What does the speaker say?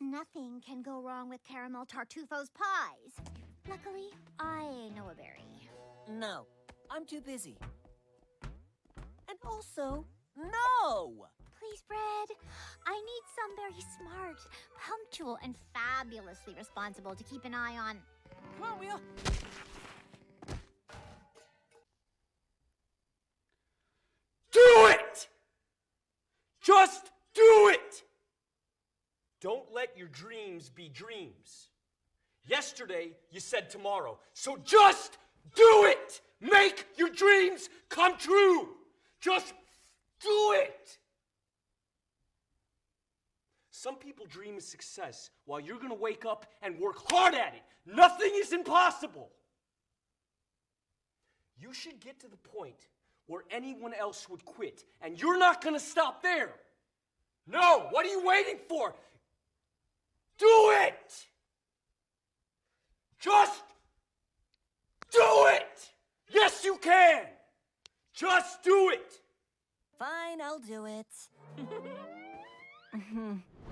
Nothing can go wrong with Caramel Tartufo's pies. Luckily, I know a berry. No, I'm too busy. And also, no! Please, Bread. I need some very smart, punctual, and fabulously responsible to keep an eye on. Come on, Wheel. Do it! Just! Don't let your dreams be dreams. Yesterday, you said tomorrow. So just do it! Make your dreams come true! Just do it! Some people dream of success while you're gonna wake up and work hard at it. Nothing is impossible. You should get to the point where anyone else would quit, and you're not gonna stop there. No, what are you waiting for? Do it! Just do it! Yes, you can! Just do it! Fine, I'll do it.